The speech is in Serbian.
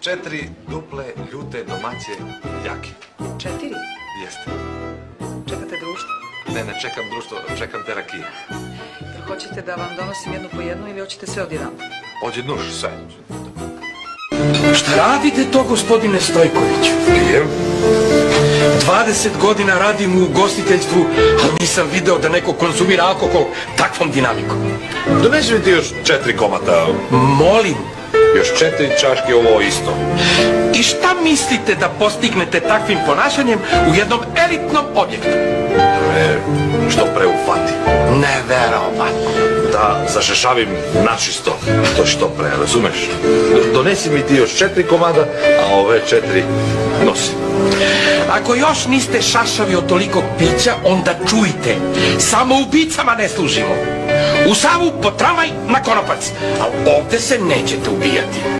Četiri duple, ljute, domaće, jake. Četiri? Jeste. Čekate društvo? Ne, ne čekam društvo, čekam te rakije. Jel hoćete da vam donosim jednu po jednu ili hoćete sve odjedan? Nuž, sve. Šta radite to, gospodine Stojkoviću? Pijem. 20 godina radim u ugostiteljstvu, ali nisam video da neko konzumira alkohol takvom dinamikom. Donesi mi ti još četiri komata, Molim, još četiri čaške ovo isto. i šta mislite da postignete takvim ponašanjem u jednom elitnom objektu? E, što pre ufati. Neverovatno. Da zašešavim načisto, to što pre, razumeš? Do- Donesi mi ti još četiri komada, a ove četiri nosi. Ako još niste šašavi od tolikog pića, onda čujte. Samo ubicama ne služimo. U Savu po tramvaj na konopac. A ovde se nećete ubijati.